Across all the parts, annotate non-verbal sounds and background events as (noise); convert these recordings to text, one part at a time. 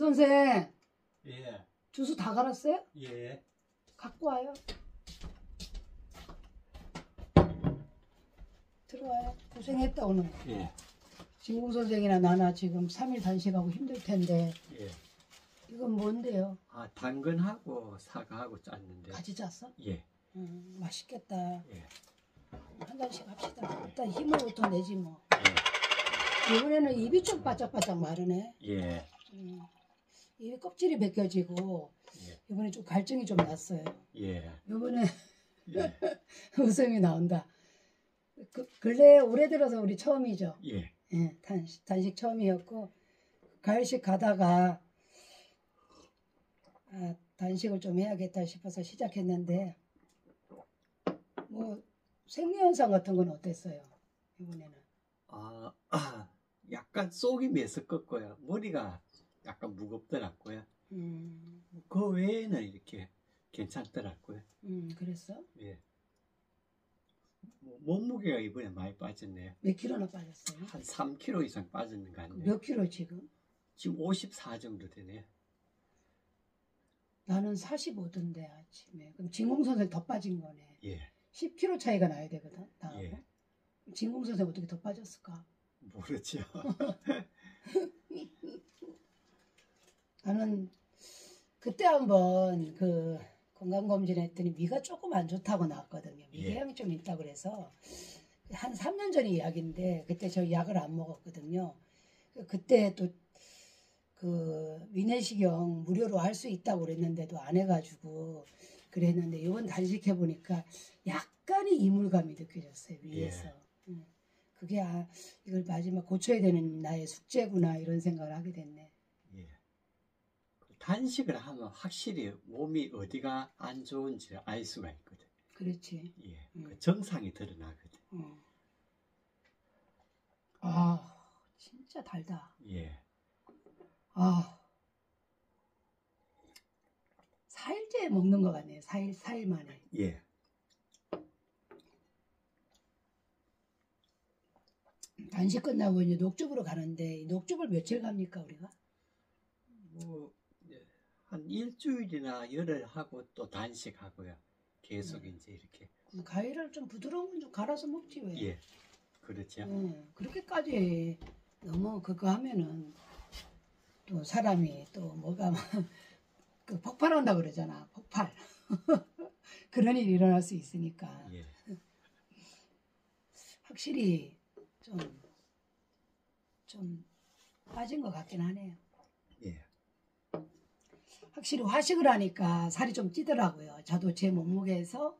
선생 예, 주스 다 갈았어요? 예, 갖고 와요. 들어와요. 고생했다 오늘. 예, 진공 선생이나 나나 지금 3일 단식하고 힘들 텐데 예. 이건 뭔데요? 아, 당근하고 사과하고 짰는데. 같이 짰어? 예, 음, 맛있겠다. 예, 한 잔씩 합시다. 일단 힘을부터 내지 뭐. 예, 이번에는 입이 좀 바짝바짝 마르네. 예, 음, 입 이 껍질이 벗겨지고 예, 이번에 좀 갈증이 좀 났어요. 예, 이번에 예, (laughs) 웃음이 나온다. 그, 근래 올해 들어서 우리 처음이죠. 예, 예, 단식, 단식 처음이었고 가을식 가다가 아, 단식을 좀 해야겠다 싶어서 시작했는데 뭐 생리현상 같은 건 어땠어요 이번에는? 아, 아, (clears throat) 약간 속이 메스껍고요. 머리가 약간 무겁더라고요. 음, 그 외에는 이렇게 괜찮더라고요. 음 그랬어? 예. 뭐, 몸무게가 이번에 많이 빠졌네요. 몇 킬로나 빠졌어요? 한 3kg 이상 빠졌는 것 같네요. 몇 킬로 지금? 지금 54 정도 되네요. 나는 45던데 아침에 그럼 진공 선생 더 빠진 거네. 예, 10킬로 차이가 나야 되거든 나하고. 예. 진공 선생 어떻게 더 빠졌을까? 모르죠. (laughs) 나는 그때 한번 그 건강검진 했더니 위가 조금 안 좋다고 나왔거든요. 예. 위궤양이 좀 있다 그래서 한 3년 전 이야기인데 그때 저 약을 안 먹었거든요. 그때 또 그 위내시경 무료로 할 수 있다고 그랬는데도 안 해가지고 그랬는데 이번 단식해 보니까 약간의 이물감이 느껴졌어요 위에서. 예. 음. 그게 아 이걸 마지막 고쳐야 되는 나의 숙제구나 이런 생각을 하게 됐네. 단식을 하면 확실히 몸이 어디가 안 좋은지 알 수가 있거든. 그렇지. 예. 음. 그 정상이 드러나거든. 어. 아, 진짜 달다. 예. 아. 4일째 먹는 것 같네요. 4일, 4일 만에. 예. 단식 끝나고 이제 녹즙으로 가는데, 이 녹즙을 며칠 갑니까, 우리가? 뭐, 예. 한 일주일이나 열흘 하고 또 단식하고요. 계속 음. 이제 이렇게. 그 과일을 좀 부드러운 건 좀 갈아서 먹지, 왜? 예. 그렇죠. 예, 그렇게까지 너무 그거 하면은 또 사람이 또 뭐가 (laughs) 그 폭발한다 그러잖아. 폭발. (laughs) 그런 일이 일어날 수 있으니까. 예. (laughs) 확실히 좀, 좀 빠진 것 같긴 하네요. 예. 확실히 화식을 하니까 살이 좀 찌더라고요. 저도 제 몸무게에서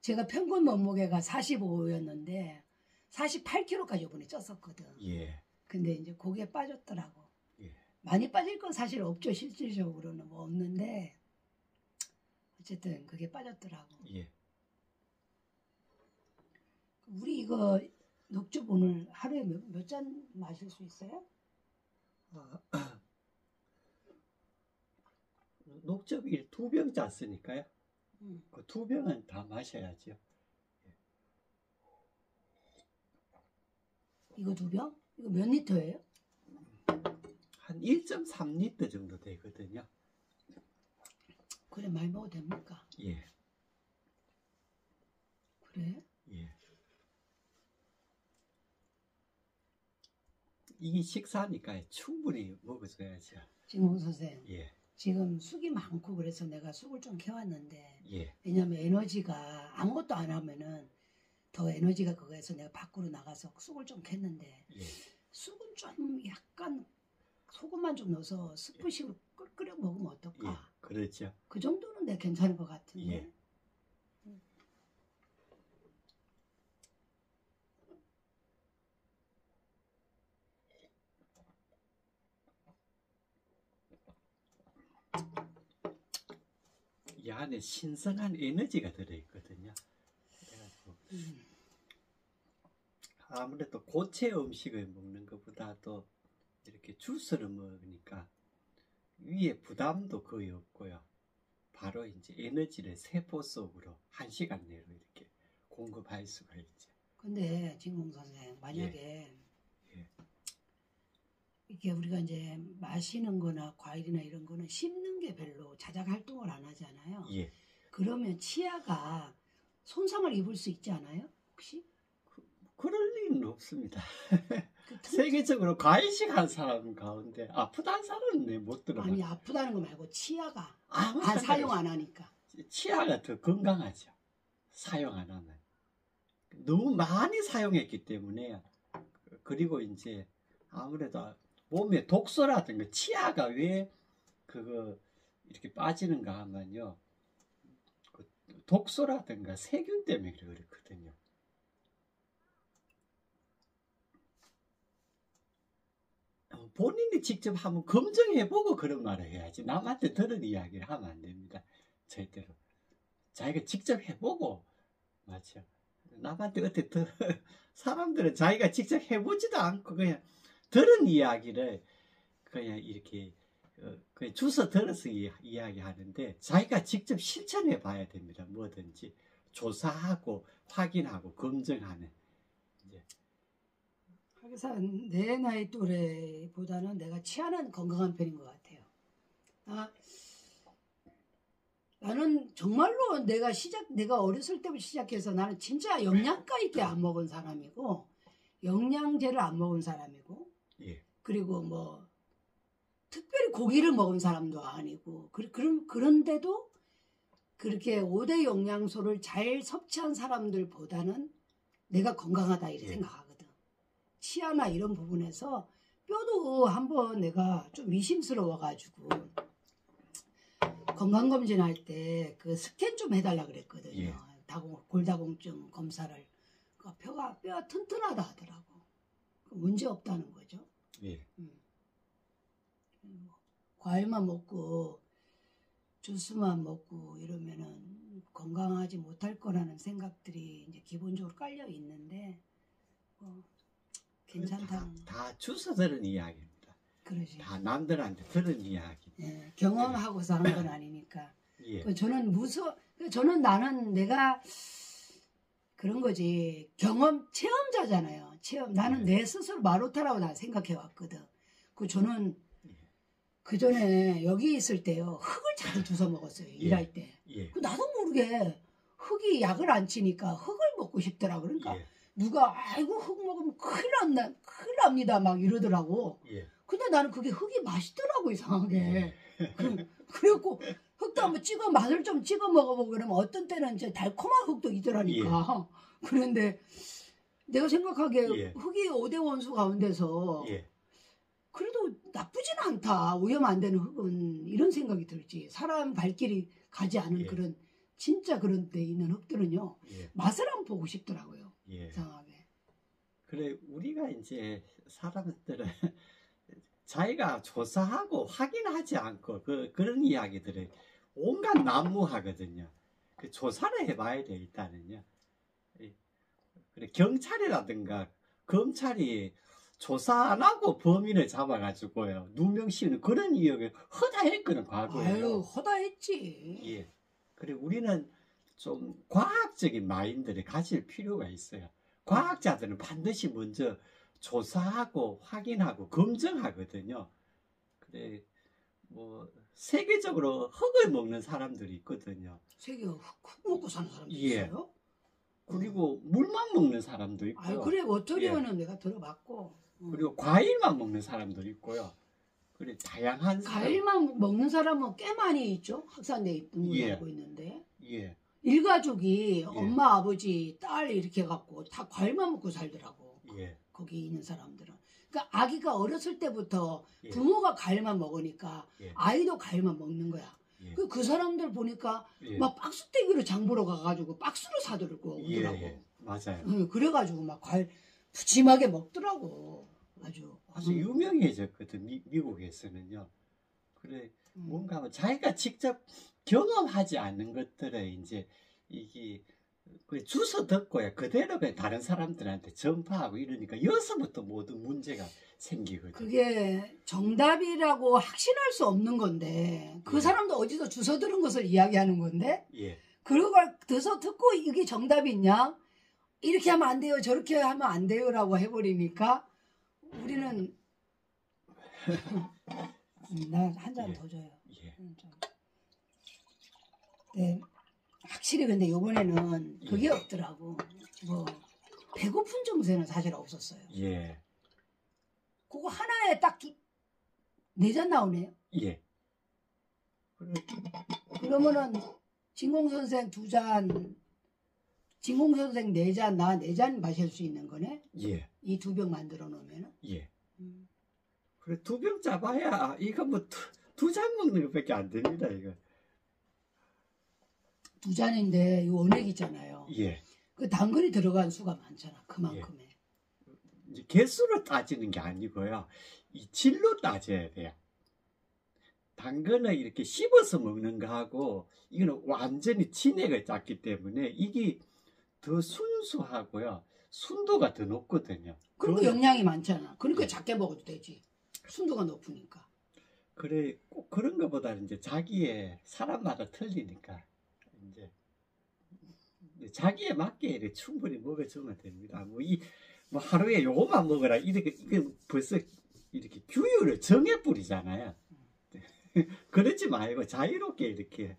제가 평균 몸무게가 45였는데 48kg까지 이번에 쪘었거든. 예. 근데 이제 고기에 빠졌더라고. 예. 많이 빠질 건 사실 없죠. 실질적으로는 뭐 없는데 어쨌든 그게 빠졌더라고. 예. 우리 이거 녹즙 오늘 하루에 몇 잔 마실 수 있어요? 아, (clears throat) (clears throat) 녹즙이 두 병 짰으니까요. 음. 그두 병은 다 마셔야죠. 이거 두 병? 이거 몇 리터예요? 한 1.3리터 정도 되거든요. 그래 많이 먹어도 됩니까? 예. 그래? 예. 이게 식사니까 충분히 먹어줘야죠. 진공 선생 예, 지금 숙이 많고 그래서 내가 숙을 좀 캐왔는데 예, 왜냐면 에너지가 아무것도 안 하면은 더 에너지가 그거에서 내가 밖으로 나가서 쑥을 좀 캤는데 예, 쑥은 좀 약간 소금만 좀 넣어서 스프식으로 끓- 끓여 먹으면 예, 어떨까? 그렇죠. 그 정도는 내 괜찮을 것 같은데. 예. 이 안에 신선한 에너지가 들어있거든요. 그래가지고 음. 아무래도 고체 음식을 먹는 것보다도 이렇게 주스를 먹으니까 위에 부담도 거의 없고요. 바로 이제 에너지를 세포 속으로 한 시간 내로 이렇게 공급할 수가 있죠. 근데 진공 선생 만약에 예. 이 이렇게 우리가 이제 마시는 거나 과일이나 이런 거는 씹는 게 별로 자작 활동을 안 하잖아요. 예. 그러면 치아가 손상을 입을 수 있지 않아요? 혹시? 그럴 리는 없습니다. (laughs) 그 틈- (laughs) 세계적으로 과일식 한 사람 가운데 아프다는 사람은 내못 들어봐. 아니 아프다는 거 말고 치아가 아무 안 사용 안 하니까. 치아가 더 건강하죠. 사용 안 하면. 너무 많이 사용했기 때문에 그리고 이제 아무래도 몸에 독소라든가 치아가 왜 그거 이렇게 빠지는가 하면요. 그 독소라든가 세균 때문에 그렇거든요. 어, 본인이 직접 한번 검증해보고 그런 말을 해야지 남한테 들은 이야기를 하면 안 됩니다. 절대로. 자기가 직접 해보고 맞죠. 남한테 어떻게 더 (laughs) 사람들은 자기가 직접 해보지도 않고 그냥 들은 이야기를 그냥 이렇게 어, 그냥 주워 들어서 이, 이야기하는데 자기가 직접 실천해 봐야 됩니다. 뭐든지 조사하고 확인하고 검증하는 이제 그래서 내 나이 또래보다는 내가 치아는 건강한 편인 것 같아요. 아, 나는 정말로 내가 시작, 내가 어렸을 때부터 시작해서 나는 진짜 영양가 있게 안 먹은 사람이고, 영양제를 안 먹은 사람이고, 예. 그리고 뭐, 특별히 고기를 먹은 사람도 아니고, 그, 그런, 그런데도 그렇게 5대 영양소를 잘 섭취한 사람들보다는 내가 건강하다 이렇게 예. 생각하거든. 치아나 이런 부분에서 뼈도 한번 내가 좀 의심스러워가지고 건강검진 할 때 그 스캔 좀 해달라 그랬거든요. 예. 다공, 골다공증 검사를. 그 뼈가, 뼈가 튼튼하다 하더라고. 그 문제 없다는 거죠. 예. 음. 뭐, 과일만 먹고 주스만 먹고 이러면은 건강하지 못할 거라는 생각들이 이제 기본적으로 깔려 있는데 뭐 괜찮다. 다, 다 주워 들은 이야기입니다. 그러지. 다 남들한테 들은 이야기. 예, 경험하고서 한 건 아니니까. 예. 그 저는 무서. 그 저는 나는 내가 그런 거지 경험 체험자잖아요. 체험. 나는 네. 내 스스로 마루타라고 난 생각해 왔거든. 그 저는 예. 그 전에 여기 있을 때요 흙을 자주 주워 먹었어요 일할 때. 예. 그 나도 모르게 흙이 약을 안 치니까 흙을 먹고 싶더라. 그러니까 예. 누가 아이고 흙 먹으면 큰일 난다, 큰일 납니다 막 이러더라고. 예. 근데 나는 그게 흙이 맛있더라고 이상하게. 예. 그, 그래갖고 흙도 한번 찍어 맛을 좀 찍어 먹어보고 그러면 어떤 때는 이제 달콤한 흙도 있더라니까. 그런데 내가 생각하기에 예. 흙이 5대 원수 가운데서 예. 그래도 나쁘진 않다. 오염 안 되는 흙은 이런 생각이 들지. 사람 발길이 가지 않은 예. 그런 진짜 그런 데 있는 흙들은요. 예. 맛을 한번 보고 싶더라고요. 예. 이상하게. 그래 우리가 이제 사람들은 (laughs) 자기가 조사하고 확인하지 않고 그 그런 이야기들을 온갖 난무하거든요. 그 조사를 해봐야 돼 일단은요. 이- 그래 경찰이라든가 검찰이 조사 안 하고 범인을 잡아가지고요 누명 씌우는 그런 이유가 허다했거든 과거에. 아유 허다했지. 예. 그래 우리는 좀 과학적인 마인드를 가질 필요가 있어요. 과학자들은 반드시 먼저 조사하고 확인하고 검증하거든요. 그래 뭐 세계적으로 흙을 먹는 사람들이 있거든요. 세계 흙, 흙 먹고 사는 사람도 예. 있어요. 그리고 물만 먹는 사람도 있고요. 아유 그래 워터리어는 내가 들어봤고. 음. 그리고 과일만 먹는 사람도 있고요. 그래 다양한 사람. 과일만 먹는 사람은 꽤 많이 있죠. 있는 걸로 예. 알고 있는데. 예. 일가족이 엄마, 아버지, 딸 이렇게 해갖고 다 과일만 먹고 살더라고. 예. 거기 있는 사람들은. 그러니까 아기가 어렸을 때부터 예. 부모가 과일만 먹으니까 예. 아이도 과일만 먹는 거야. 예. 그, 그 사람들 보니까 예. 막 박스떼기로 장 보러 가가지고 박스로 사들고 예, 오더라고. 예. 맞아요. 응, 그래가지고 막 과일 푸짐하게 먹더라고. 아주. 응. 유명해졌거든 미, 미국에서는요. 그래 응. 뭔가 뭐 자기가 직접 경험하지 않는 것들을 이제 이게 그 주워 듣고야 그대로 그냥 다른 사람들한테 전파하고 이러니까 여기서부터 모든 문제가 생기거든. 그게 정답이라고 확신할 수 없는 건데 그 예. 사람도 어디서 주워 들은 것을 이야기하는 건데 예, 그걸 들어서 듣고 이게 정답이 있냐? 이렇게 하면 안 돼요. 저렇게 하면 안 돼요라고 해버리니까 우리는 (laughs) 음, 나한 잔 예. 더 줘요. 예. 음, 좀. 네, 확실히 근데 요번에는 그게 예. 없더라고. 뭐 배고픈 정세는 사실 없었어요. 예. 그거 하나에 딱네 잔 나오네요. 예. 그러면은 진공 선생 두 잔, 진공 선생 네 잔, 나 네잔 마실 수 있는 거네. 예. 이 두 병 만들어 놓으면은. 예. 음. 그래 두 병 잡아야 이거 뭐두잔 먹는 것밖에 안 됩니다 이거. 두 잔인데 이 원액 있잖아요. 예. 그 당근이 들어간 수가 많잖아. 그만큼의. 이제 개수로 따지는 게 아니고요. 이 질로 따져야 돼요. 당근을 이렇게 씹어서 먹는 거하고 이거는 완전히 진액을 짰기 때문에 이게 더 순수하고요. 순도가 더 높거든요. 그리고 영양이 많잖아. 그러니까 예. 작게 먹어도 되지. 순도가 높으니까. 그래 꼭 그런 것보다 이제 자기의 사람마다 틀리니까 이제 자기에 맞게 이렇게 충분히 먹어주면 됩니다. 뭐 이 뭐 하루에 요것만 먹어라 이렇게 이게 벌써 이렇게 규율을 정해 뿌리잖아요. (laughs) 그러지 말고 자유롭게 이렇게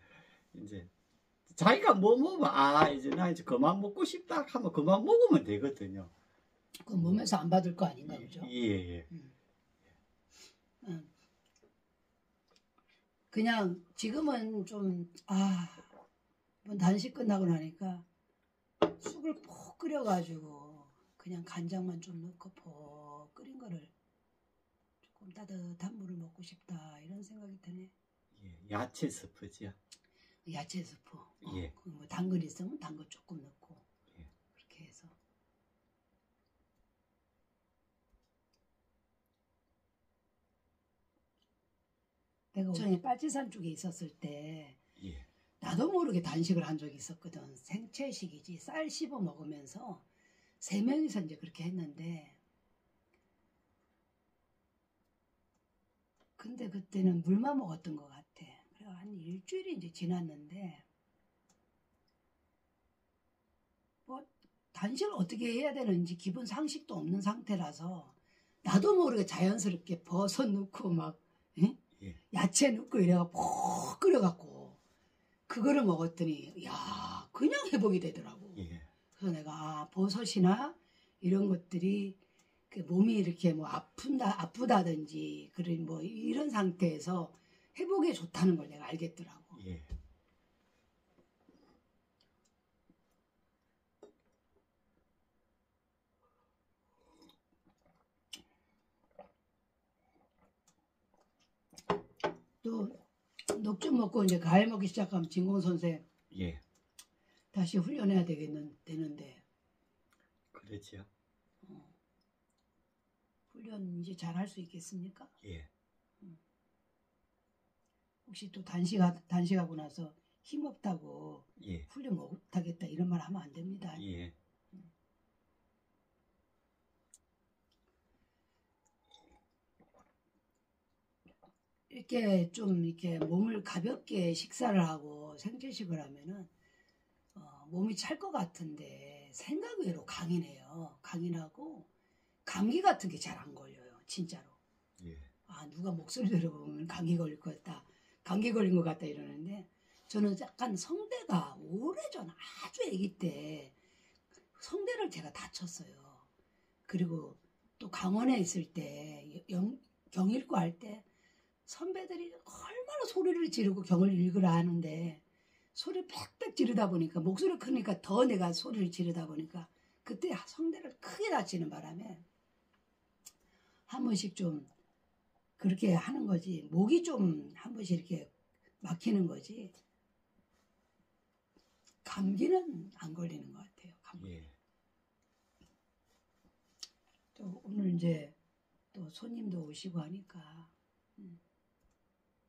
이제 자기가 뭐 먹으면 아 이제 나 이제 그만 먹고 싶다 하면 그만 먹으면 되거든요. 그 몸에서 안 받을 거 아닌가 그죠? 예, 예. 음. 음. 그냥 지금은 좀 아, 뭐 단식 끝나고 나니까 쑥을 푹 끓여가지고 그냥 간장만 좀 넣고 푹 끓인 거를 조금 따뜻한 물을 먹고 싶다 이런 생각이 드네. 예. 야채 스프죠. 야채 스프. 어, 예. 그뭐 당근 있으면 당근 조금 넣고 예. 그렇게 해서. 내가 전에 빨치산 쪽에 있었을 때 예. 나도 모르게 단식을 한 적이 있었거든. 생채식이지. 쌀 씹어 먹으면서 세 명이서 이제 그렇게 했는데 근데 그때는 물만 먹었던 것 같아. 그래 한 일주일이 이제 지났는데 뭐 단식을 어떻게 해야 되는지 기본 상식도 없는 상태라서 나도 모르게 자연스럽게 버섯 넣고 막 응? 예. 야채 넣고 이래가 푹 끓여갖고 그거를 먹었더니 야 그냥 회복이 되더라고. 예. 그래서 내가 아, 버섯이나 이런 것들이 그 몸이 이렇게 뭐 아픈다 아프다든지 그런 뭐 이런 상태에서 회복에 좋다는 걸 내가 알겠더라고. 예. 또 녹즙 먹고 이제 과일 먹기 시작하면 진공 선생 예. 다시 훈련해야 되겠는 되는데 그렇죠. 어, 훈련 이제 잘 할 수 있겠습니까? 예. 혹시 또 단식하, 단식하고 나서 힘 없다고 예. 훈련 못 하겠다 이런 말 하면 안 됩니다. 예. 이렇게 좀 이렇게 몸을 가볍게 식사를 하고 생채식을 하면은 어, 몸이 찰 것 같은데 생각 외로 강인해요. 강인하고 감기 같은 게 잘 안 걸려요. 진짜로. 예. 아 누가 목소리 들어보면 감기 걸릴 것 같다. 감기 걸린 것 같다 이러는데 저는 약간 성대가 오래전 아주 아기 때 성대를 제가 다쳤어요. 그리고 또 강원에 있을 때 영- 경일고 할 때 선배들이 얼마나 소리를 지르고 경을 읽으라 하는데 소리 빽빽 지르다 보니까 목소리 크니까 더 내가 소리를 지르다 보니까 그때 성대를 크게 다치는 바람에 한 번씩 좀 그렇게 하는 거지 목이 좀 한 번씩 이렇게 막히는 거지 감기는 안 걸리는 것 같아요. 감기. 예. 또 오늘 이제 또 손님도 오시고 하니까 음,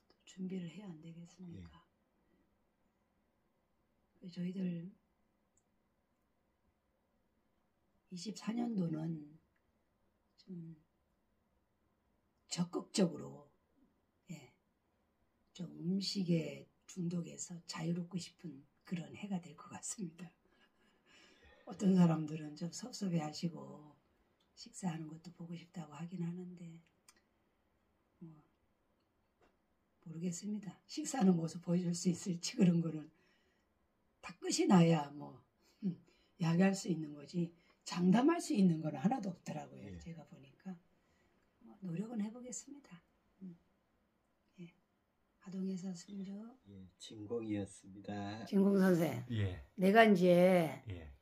또 준비를 해야 안 되겠습니까? 그 저희들 24년도는 좀 적극적으로 예, 좀 음식에 중독에서 자유롭고 싶은 그런 해가 될 것 같습니다. 어떤 사람들은 좀 섭섭해 하시고 식사하는 것도 보고 싶다고 하긴 하는데 모르겠습니다. 식사하는 모습 보여줄 수 있을지 그런 거는 다 끝이 나야 뭐 음, 이야기할 수 있는 거지 장담할 수 있는 건 하나도 없더라고요. 예. 제가 보니까 뭐 노력은 해보겠습니다. 음. 예. 하동에서 순주 예, 진공이었습니다. 진공 선생, 예, 내가 이제 예.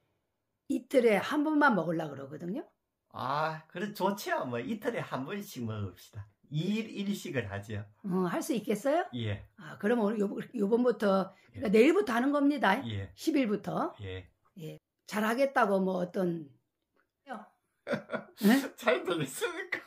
이틀에 한 번만 먹으려 그러거든요. 아, 그래 좋지요. 뭐 이틀에 한 번씩 먹읍시다. 2일 1식을 하죠. 어, 할 수 있겠어요? 예, 아, 그러면 오늘 요, 요번부터 그러니까 내일부터 하는 겁니다. 예, 10일부터 예. 잘하겠다고 뭐 어떤 ね、サイトにするか。